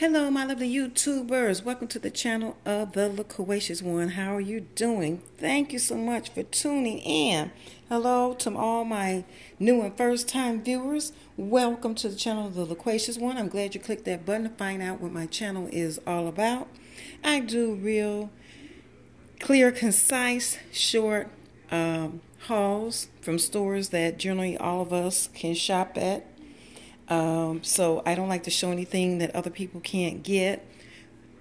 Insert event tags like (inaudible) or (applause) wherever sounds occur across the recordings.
Hello, my lovely YouTubers. Welcome to the channel of the Loquacious One. How are you doing? Thank you so much for tuning in. Hello to all my new and first time viewers. Welcome to the channel of the Loquacious One. I'm glad you clicked that button to find out what my channel is all about. I do real clear, concise, short um, hauls from stores that generally all of us can shop at um, so I don't like to show anything that other people can't get.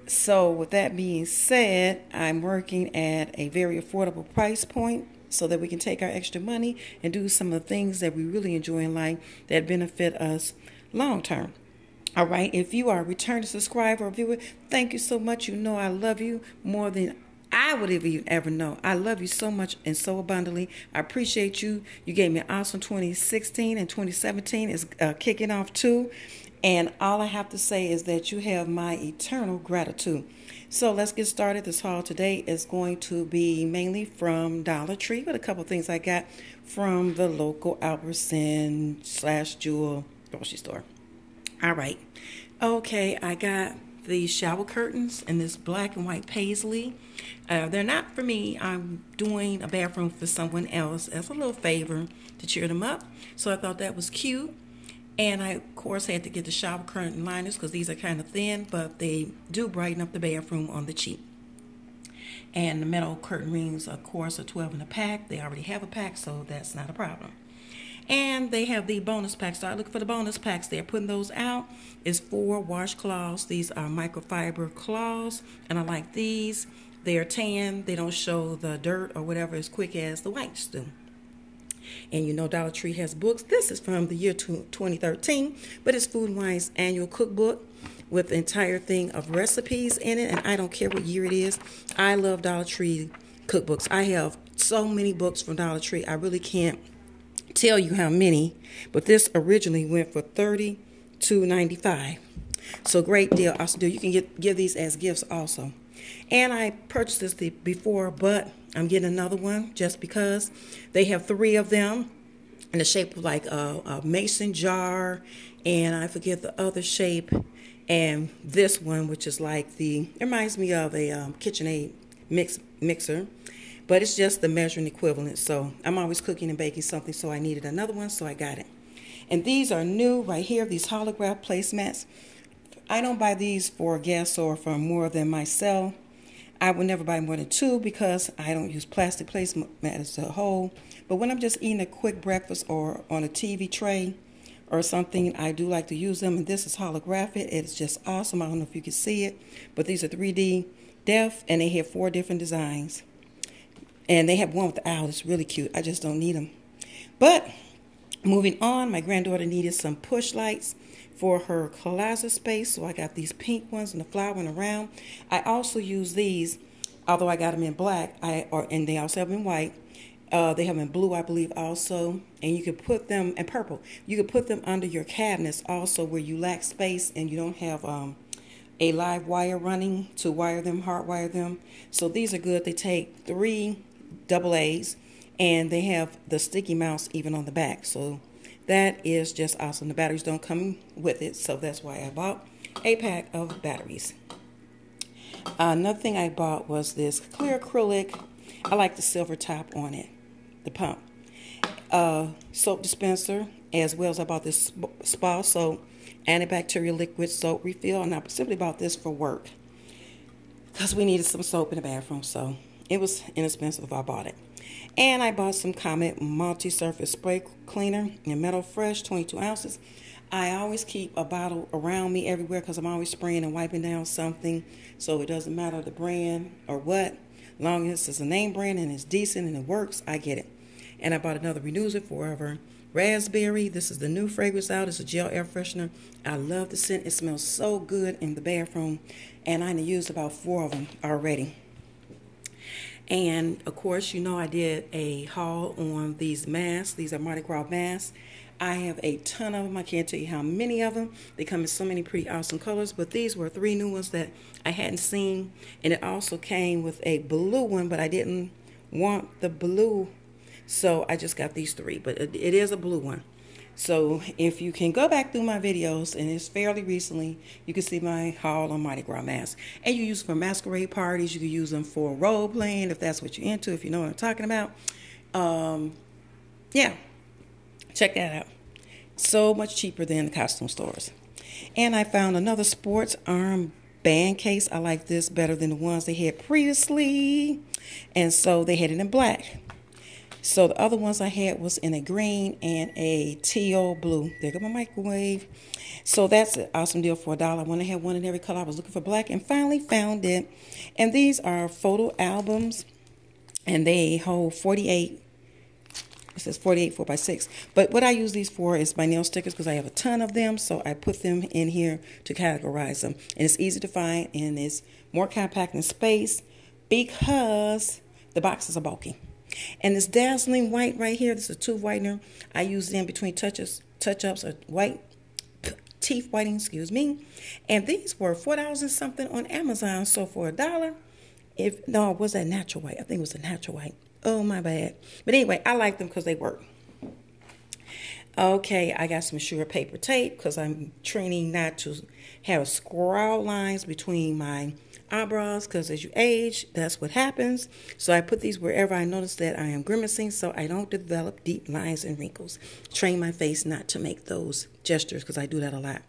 So with that being said, I'm working at a very affordable price point so that we can take our extra money and do some of the things that we really enjoy in life that benefit us long term. All right, if you are a return subscriber or viewer, thank you so much. You know I love you more than I would have even ever know. I love you so much and so abundantly. I appreciate you. You gave me an awesome 2016 and 2017 is uh, kicking off too. And all I have to say is that you have my eternal gratitude. So let's get started. This haul today is going to be mainly from Dollar Tree, but a couple things I got from the local Albertson slash Jewel grocery store. All right. Okay, I got these shower curtains in this black and white paisley. Uh, they're not for me. I'm doing a bathroom for someone else as a little favor to cheer them up. So I thought that was cute. And I, of course, had to get the shower curtain liners because these are kind of thin, but they do brighten up the bathroom on the cheap. And the metal curtain rings, of course, are 12 in a pack. They already have a pack, so that's not a problem. And they have the bonus packs. Start looking for the bonus packs. They're putting those out. It's four washcloths. These are microfiber cloths, and I like these. They are tan. They don't show the dirt or whatever as quick as the whites do. And you know Dollar Tree has books. This is from the year 2013, but it's Food and Wine's annual cookbook with the entire thing of recipes in it. And I don't care what year it is. I love Dollar Tree cookbooks. I have so many books from Dollar Tree. I really can't tell you how many, but this originally went for thirty two ninety five. So great deal. Also, do you can get give these as gifts also. And I purchased this before, but I'm getting another one just because they have three of them in the shape of like a, a mason jar, and I forget the other shape. And this one, which is like the, it reminds me of a um, KitchenAid mix mixer but it's just the measuring equivalent. So I'm always cooking and baking something, so I needed another one, so I got it. And these are new right here, these holograph placemats. I don't buy these for guests or for more than myself. I would never buy more than two because I don't use plastic placemats as a whole. But when I'm just eating a quick breakfast or on a TV tray or something, I do like to use them. And this is holographic. It's just awesome. I don't know if you can see it, but these are 3D def and they have four different designs. And they have one with the owl. It's really cute. I just don't need them. But moving on, my granddaughter needed some push lights for her closet space. So I got these pink ones and the flower one around. I also use these, although I got them in black, I or and they also have them in white. Uh, they have them in blue, I believe, also. And you could put them in purple. You could put them under your cabinets also where you lack space and you don't have um, a live wire running to wire them, hardwire them. So these are good. They take three double A's, and they have the sticky mouse even on the back. So that is just awesome. The batteries don't come with it, so that's why I bought a pack of batteries. another thing I bought was this clear acrylic. I like the silver top on it, the pump. Uh, soap dispenser, as well as I bought this spa soap, antibacterial liquid soap refill, and I simply bought this for work because we needed some soap in the bathroom. So it was inexpensive. If I bought it. And I bought some Comet multi-surface spray cleaner in Metal Fresh, 22 ounces. I always keep a bottle around me everywhere because I'm always spraying and wiping down something. So it doesn't matter the brand or what. Long as it's a name brand and it's decent and it works, I get it. And I bought another Renuzit Forever Raspberry. This is the new fragrance out. It's a gel air freshener. I love the scent. It smells so good in the bathroom. And I used about four of them already. And of course, you know, I did a haul on these masks. These are Mardi Gras masks. I have a ton of them. I can't tell you how many of them. They come in so many pretty awesome colors, but these were three new ones that I hadn't seen. And it also came with a blue one, but I didn't want the blue, so I just got these three. But it, it is a blue one. So if you can go back through my videos, and it's fairly recently, you can see my haul on Mardi Gras masks. And you use them for masquerade parties. You can use them for role playing if that's what you're into, if you know what I'm talking about. Um, yeah, check that out. So much cheaper than the costume stores. And I found another sports arm band case. I like this better than the ones they had previously. And so they had it in black. So the other ones I had was in a green and a teal blue. There go my microwave. So that's an awesome deal for a dollar. I had one in every color, I was looking for black and finally found it. And these are photo albums and they hold 48 it says 48 4 by 6 but what i use these for is my nail stickers because i have a ton of them so i put them in here to categorize them and it's easy to find and it's more compact in space because the boxes are bulky and this dazzling white right here, this is a tooth whitener. I use it in between touches, touch-ups or white teeth whitening, excuse me. And these were four dollars and something on Amazon. So for a dollar, if no, was that natural white? I think it was a natural white. Oh my bad. But anyway, I like them because they work. Okay, I got some sugar paper tape because I'm training not to have scrawl lines between my eyebrows because as you age, that's what happens. So I put these wherever I notice that I am grimacing so I don't develop deep lines and wrinkles. Train my face not to make those gestures because I do that a lot.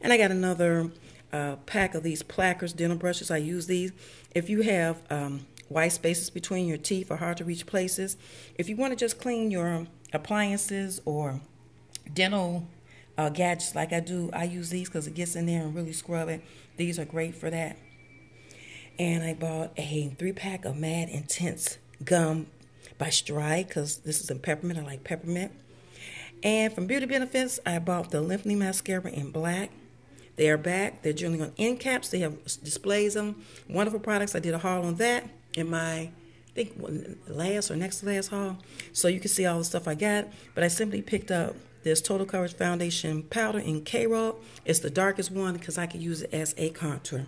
And I got another uh, pack of these Plackers dental brushes. I use these. If you have um, white spaces between your teeth or hard to reach places, if you want to just clean your appliances or dental uh, gadgets like I do, I use these because it gets in there and really scrub it. These are great for that and I bought a three pack of Mad Intense gum by Stride because this is in peppermint. I like peppermint. And from Beauty Benefits, I bought the Lengthening Mascara in black. They are back. They're generally on end caps. They have displays them. Wonderful products. I did a haul on that in my, I think, last or next to last haul. So you can see all the stuff I got. But I simply picked up this Total Coverage Foundation Powder in K-Roll. It's the darkest one because I can use it as a contour.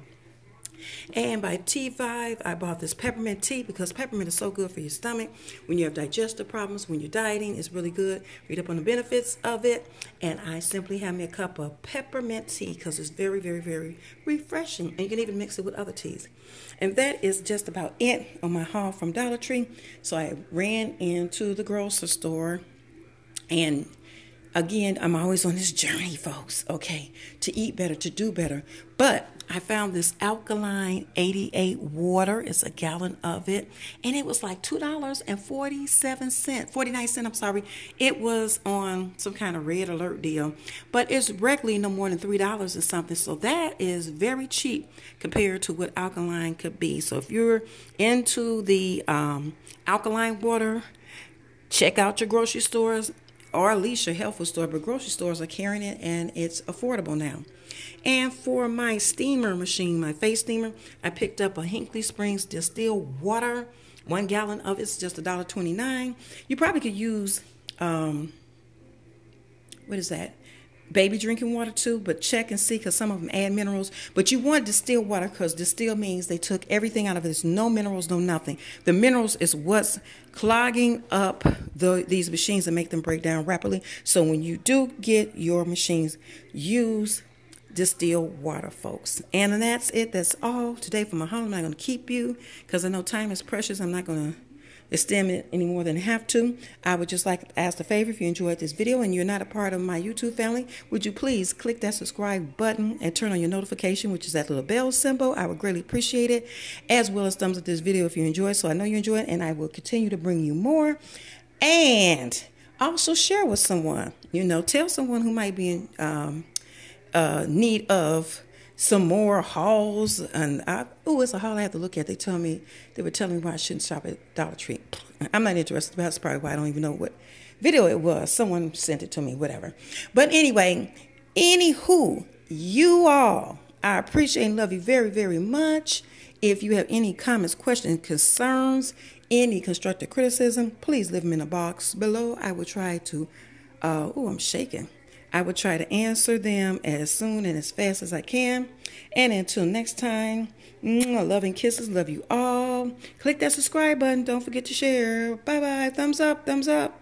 And by T5, I bought this peppermint tea because peppermint is so good for your stomach. When you have digestive problems, when you're dieting, it's really good. Read up on the benefits of it. And I simply have me a cup of peppermint tea because it's very, very, very refreshing. And you can even mix it with other teas. And that is just about it on my haul from Dollar Tree. So I ran into the grocery store and again, I'm always on this journey, folks, okay, to eat better, to do better. But I found this alkaline 88 water. It's a gallon of it. And it was like $2.47, 49 cents, I'm sorry. It was on some kind of red alert deal. But it's regularly no more than $3 or something. So that is very cheap compared to what alkaline could be. So if you're into the um, alkaline water, check out your grocery stores or at least your health food store, but grocery stores are carrying it and it's affordable now. And for my steamer machine, my face steamer, I picked up a Hinckley Springs distilled water. One gallon of it's just $1.29. You probably could use, um, what is that? Baby drinking water too, but check and see because some of them add minerals. But you want distilled water because distill means they took everything out of it. There's no minerals, no nothing. The minerals is what's clogging up the, these machines and make them break down rapidly. So when you do get your machines, use distilled water, folks. And that's it. That's all today for my home. I'm not going to keep you because I know time is precious. I'm not going to extend it any more than have to. I would just like to ask a favor if you enjoyed this video and you're not a part of my YouTube family, would you please click that subscribe button and turn on your notification, which is that little bell symbol. I would greatly appreciate it, as well as thumbs up this video if you enjoy it. So I know you enjoy it, and I will continue to bring you more. And also share with someone. You know, tell someone who might be in um, uh, need of some more hauls. And I, oh, it's a haul I have to look at. They tell me, they were telling me why I shouldn't shop at Dollar Tree. (clears throat) I'm not interested. That's probably why I don't even know what video it was. Someone sent it to me, whatever. But anyway, anywho, you all, I appreciate and love you very, very much. If you have any comments, questions, concerns, any constructive criticism, please leave them in the box below. I will try to, uh, oh, I'm shaking. I will try to answer them as soon and as fast as I can. And until next time, love and kisses. Love you all. Click that subscribe button. Don't forget to share. Bye bye. Thumbs up. Thumbs up.